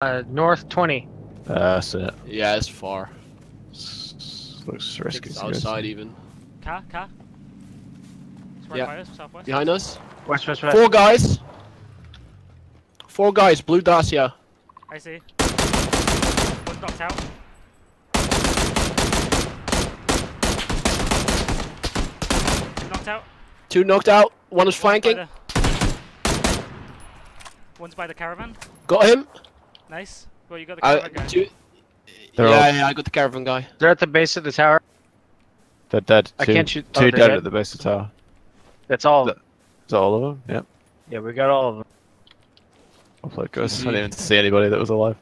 Uh, north 20. Uh, that's it. Yeah, it's far. S- Looks risky. it's to go to. outside even. Car, car. It's right Yeah. by us, southwest. Behind us. West, west, west. Four guys. Four guys. Blue Dacia. I see. One's knocked out. Two knocked out. Two knocked out. One is One's by flanking. the- One's by the caravan. Got him. Nice. Well, you got the Uh, caravan guy. two. They're yeah, all- yeah, I got the caravan guy. They're at the base of the tower. They're dead. I can't shoot- oh, Two they're dead dead? at the base of the tower. That's all. The- Is that all of them? Yep. Yeah, we got all of them. I'll play ghost. I didn't even see anybody that was alive.